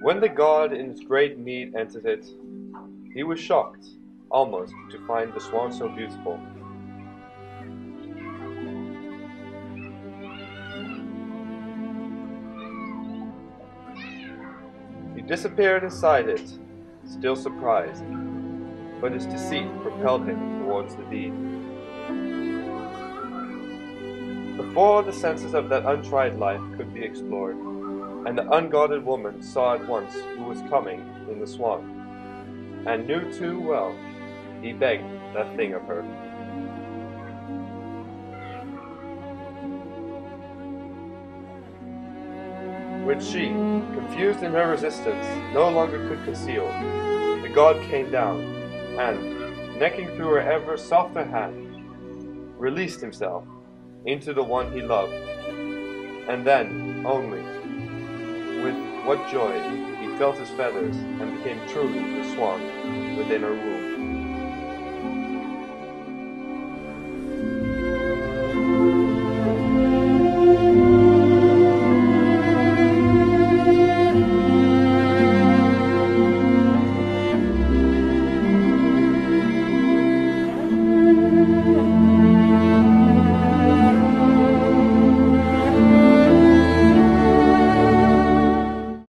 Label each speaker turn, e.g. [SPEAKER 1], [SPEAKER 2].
[SPEAKER 1] When the god in his great need entered it, he was shocked, almost, to find the swan so beautiful. He disappeared inside it, still surprised, but his deceit propelled him towards the deed. Before the senses of that untried life could be explored, and the unguarded woman saw at once who was coming in the swan, and knew too well, he begged that thing of her. Which she, confused in her resistance, no longer could conceal, the god came down, and, necking through her ever softer hand, released himself into the one he loved, and then only, with what joy he felt his feathers and became truly the swan within her womb.